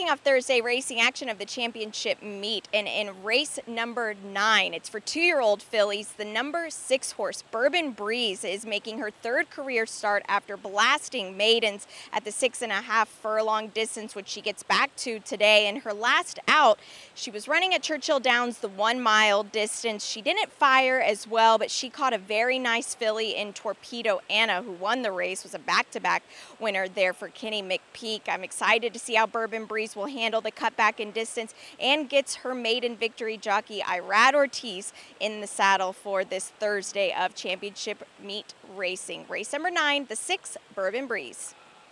kicking off Thursday racing action of the championship meet, and in race number nine, it's for two-year-old fillies. The number six horse, Bourbon Breeze, is making her third career start after blasting maidens at the six and a half furlong distance, which she gets back to today. In her last out, she was running at Churchill Downs the one mile distance. She didn't fire as well, but she caught a very nice filly in Thorpedo Anna, who won the race, was a back-to-back -back winner there for Kenny McPeek. I'm excited to see how Bourbon Breeze will handle the cutback in distance and gets her maiden victory jockey Irad Ortiz in the saddle for this Thursday of championship meet racing. Race number nine, the six Bourbon Breeze.